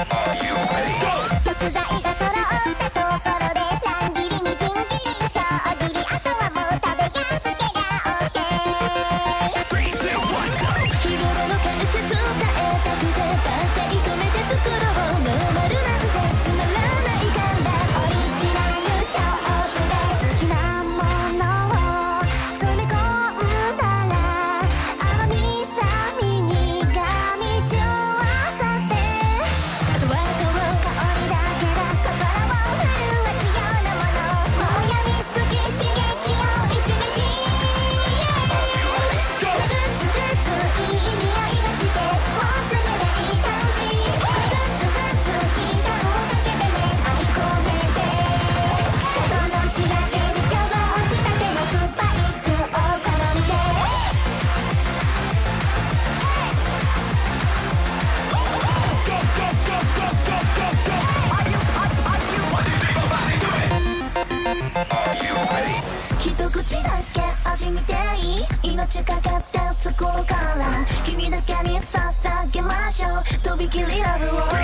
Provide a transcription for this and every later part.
Shit to die, I can't 一口だけ味見ていい？命かかってるこから。君だけに捧げましょう。とびきりラブを。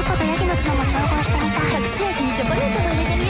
チョコとヤギの角も調合してみた隠し味にチョコレートを入れてみよう